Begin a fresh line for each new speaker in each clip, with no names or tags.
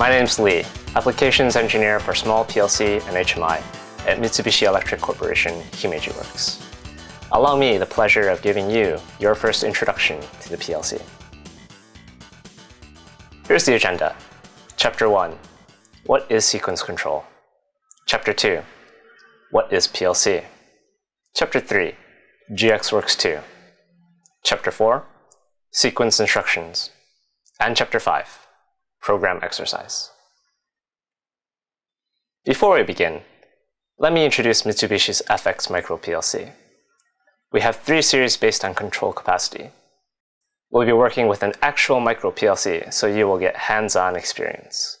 My name's Lee, Applications Engineer for Small PLC and HMI at Mitsubishi Electric Corporation Himeji Works. Allow me the pleasure of giving you your first introduction to the PLC. Here's the agenda. Chapter 1. What is sequence control? Chapter 2. What is PLC? Chapter 3. GXWorks 2. Chapter 4. Sequence instructions. And Chapter 5 program exercise. Before we begin, let me introduce Mitsubishi's FX Micro PLC. We have three series based on control capacity. We'll be working with an actual micro PLC, so you will get hands-on experience.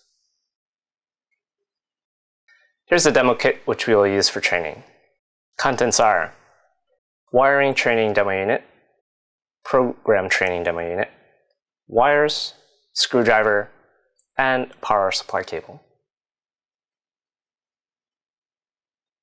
Here's the demo kit which we will use for training. Contents are wiring training demo unit, program training demo unit, wires, screwdriver, and power supply cable.